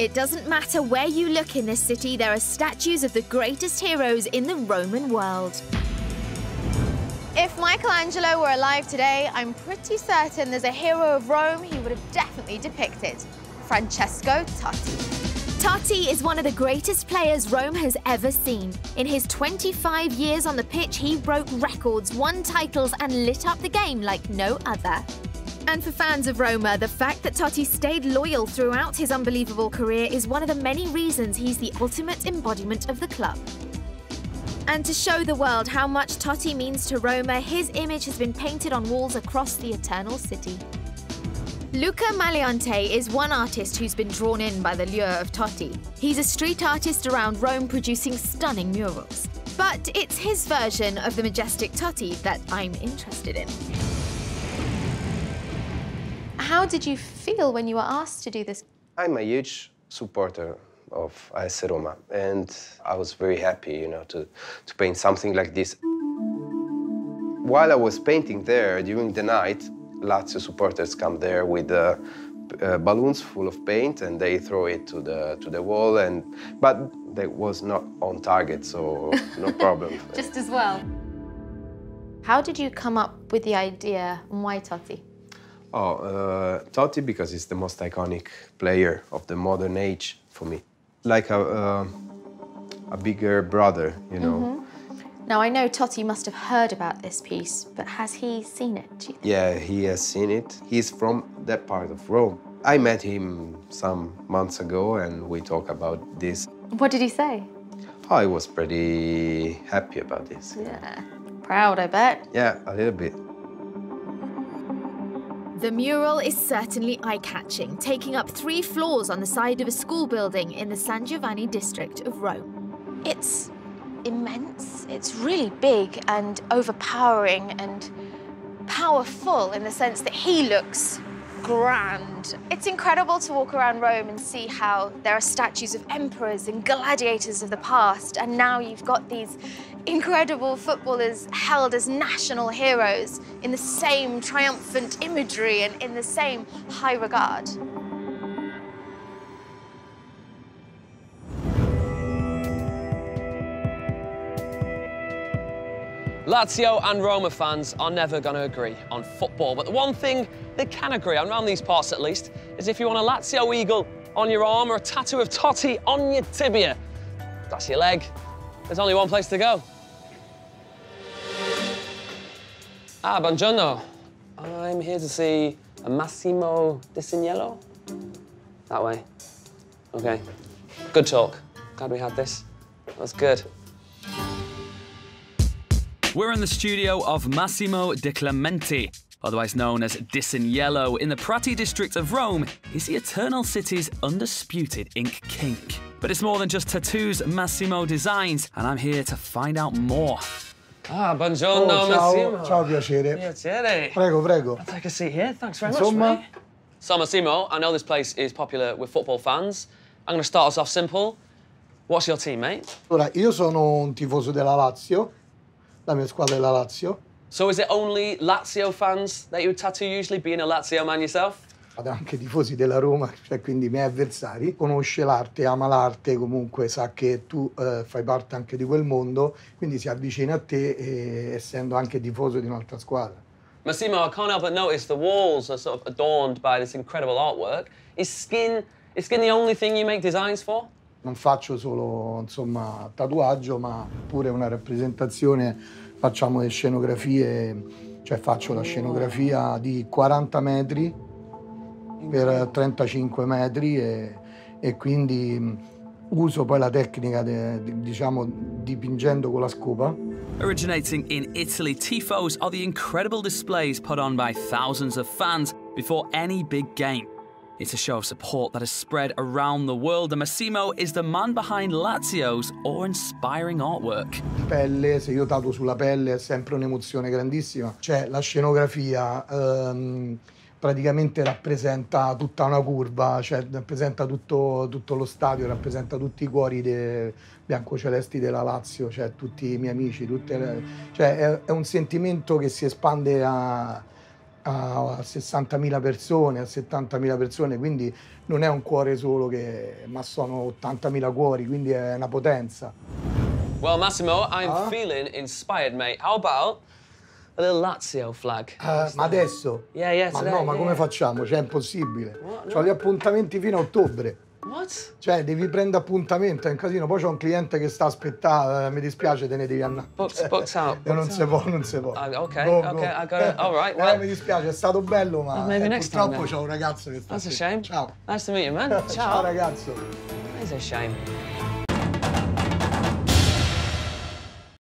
It doesn't matter where you look in this city, there are statues of the greatest heroes in the Roman world. If Michelangelo were alive today, I'm pretty certain there's a hero of Rome he would have definitely depicted Francesco Totti. Totti is one of the greatest players Rome has ever seen. In his 25 years on the pitch, he broke records, won titles, and lit up the game like no other. And for fans of Roma, the fact that Totti stayed loyal throughout his unbelievable career is one of the many reasons he's the ultimate embodiment of the club. And to show the world how much Totti means to Roma, his image has been painted on walls across the Eternal City. Luca Maleonte is one artist who's been drawn in by the lure of Totti. He's a street artist around Rome producing stunning murals. But it's his version of the majestic Totti that I'm interested in. How did you feel when you were asked to do this? I'm a huge supporter of AS Roma. And I was very happy, you know, to, to paint something like this. While I was painting there, during the night, Lazio supporters come there with uh, uh, balloons full of paint and they throw it to the to the wall and but that was not on target so no problem just as well how did you come up with the idea and why totti oh uh, totti because he's the most iconic player of the modern age for me like a, uh, a bigger brother, you know. Mm -hmm. Now, I know Totti must have heard about this piece, but has he seen it, Yeah, he has seen it. He's from that part of Rome. I met him some months ago and we talked about this. What did he say? Oh, I was pretty happy about this. Yeah. Proud, I bet. Yeah, a little bit. The mural is certainly eye-catching, taking up three floors on the side of a school building in the San Giovanni district of Rome. It's immense, it's really big and overpowering and powerful in the sense that he looks grand. It's incredible to walk around Rome and see how there are statues of emperors and gladiators of the past, and now you've got these incredible footballers held as national heroes in the same triumphant imagery and in the same high regard. Lazio and Roma fans are never going to agree on football, but the one thing they can agree on, around these parts at least, is if you want a Lazio eagle on your arm or a tattoo of Totti on your tibia, that's your leg. There's only one place to go. Ah, buongiorno. I'm here to see a Massimo Disegniello. That way. Okay. Good talk. Glad we had this. That was good. We're in the studio of Massimo De Clementi, otherwise known as Disegniello, in the Prati district of Rome. He's the Eternal City's undisputed ink king. But it's more than just tattoos Massimo designs, and I'm here to find out more. Ah, buongiorno, oh, ciao, Massimo. Ciao, piacere. Piacere. Prego, prego. I'll take a seat here. Thanks very Insomma? much, mate. So, Massimo, I know this place is popular with football fans. I'm going to start us off simple. What's your team, mate? Allora, io sono un tifoso della Lazio. La mia squadra è la Lazio. So is it only Lazio fans that you tattoo usually, being a Lazio man yourself? Anche tifosi della Roma, cioè quindi i miei avversari. Conosce l'arte, ama l'arte, comunque sa che tu eh, fai parte anche di quel mondo, quindi si avvicina a te eh, essendo anche tifoso di un'altra squadra. Massimo, I can't help but notice the walls are sort of adorned by this incredible artwork. Is skin, is skin the only thing you make designs for? Non faccio solo insomma, tatuaggio, ma pure una rappresentazione, facciamo le scenografie, cioè faccio la scenografia di 40 metri per 35 metri e, e quindi uso poi la tecnica, de, de, diciamo, dipingendo con la scopa. Originating in Italy, tifos are the incredible displays put on by thousands of fans before any big game. It's a show of support that has spread around the world, and Massimo is the man behind Lazio's awe-inspiring artwork. Pelle, se io tatuo sulla pelle è sempre un'emozione grandissima. Cioè, la scenografia ehm, praticamente rappresenta tutta una curva, cioè rappresenta tutto, tutto lo stadio, rappresenta tutti i cuori dei biancocelesti della Lazio, cioè tutti i miei amici, le, cioè è, è un sentimento che si espande a a a 60.000 persone, a 70.000 persone, quindi non è un cuore solo, che, ma sono 80.000 cuori, quindi è una potenza. Well, Massimo, I'm Ah? feeling inspired, mate. How about a little Lazio flag? Eh, ma adesso? Yeah, yeah, Ma today, no, ma yeah, come yeah. facciamo? Cioè, è impossibile. What? Ho gli appuntamenti fino a ottobre. What? Cioè, devi prendere appuntamento, è un casino. Poi c'ho un cliente che sta aspettando, eh, mi dispiace, te ne devi andare. Booked- booked out, E non booked si può, non si può. Ah, ok, Go, ok, go. I got it. All right, Eh, well- mi dispiace, è stato bello, ma maybe eh, next time purtroppo then. c'ho un ragazzo che sta That's a shame. Ciao. Nice to meet you, man. Ciao ragazzo. It's a shame.